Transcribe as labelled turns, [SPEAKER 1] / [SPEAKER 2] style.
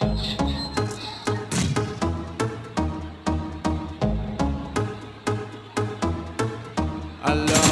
[SPEAKER 1] I love